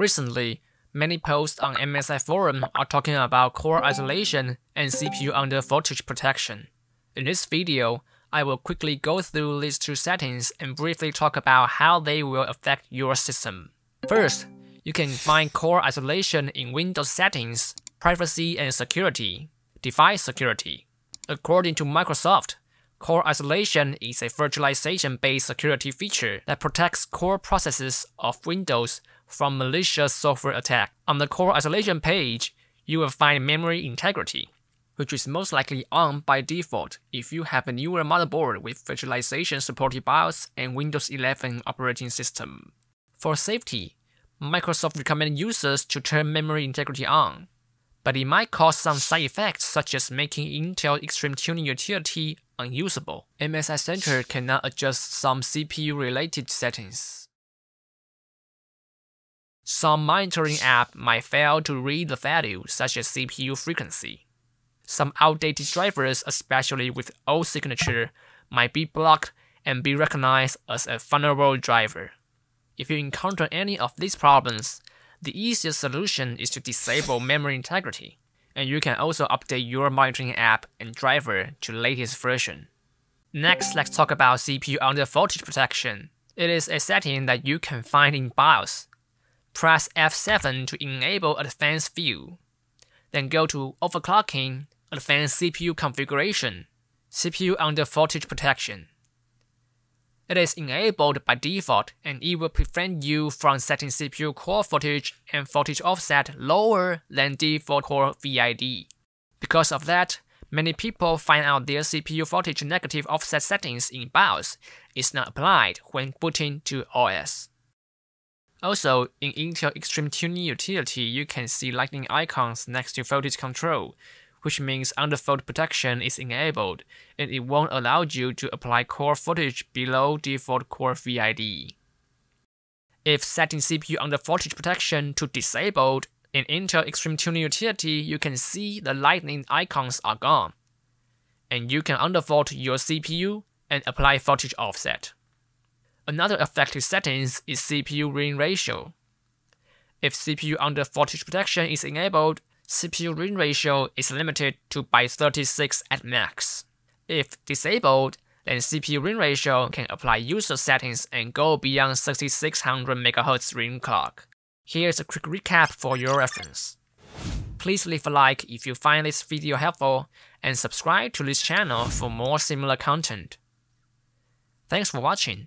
Recently, many posts on MSI forum are talking about core isolation and CPU under voltage protection. In this video, I will quickly go through these two settings and briefly talk about how they will affect your system. First, you can find core isolation in Windows settings, privacy and security, device security. According to Microsoft, core isolation is a virtualization-based security feature that protects core processes of Windows from malicious software attack. On the core isolation page, you will find memory integrity, which is most likely on by default if you have a newer motherboard with virtualization supported BIOS and Windows 11 operating system. For safety, Microsoft recommends users to turn memory integrity on, but it might cause some side effects such as making Intel Extreme Tuning Utility unusable. MSI Center cannot adjust some CPU-related settings. Some monitoring app might fail to read the value such as CPU frequency. Some outdated drivers, especially with old signature, might be blocked and be recognized as a vulnerable driver. If you encounter any of these problems, the easiest solution is to disable memory integrity, and you can also update your monitoring app and driver to latest version. Next, let's talk about CPU under voltage protection. It is a setting that you can find in BIOS Press F7 to enable Advanced View. Then go to Overclocking, Advanced CPU Configuration, CPU under Voltage Protection. It is enabled by default and it will prevent you from setting CPU core voltage and voltage offset lower than default core VID. Because of that, many people find out their CPU voltage negative offset settings in BIOS is not applied when booting to OS. Also, in Intel Extreme Tuning Utility, you can see lightning icons next to voltage control, which means undervolt protection is enabled, and it won't allow you to apply core voltage below default core VID. If setting CPU under voltage protection to disabled, in Intel Extreme Tuning Utility, you can see the lightning icons are gone. And you can undervolt your CPU and apply voltage offset. Another effective setting is CPU ring ratio. If CPU under voltage protection is enabled, CPU ring ratio is limited to by 36 at max. If disabled, then CPU ring ratio can apply user settings and go beyond 6600 MHz ring clock. Here's a quick recap for your reference. Please leave a like if you find this video helpful and subscribe to this channel for more similar content. Thanks for watching.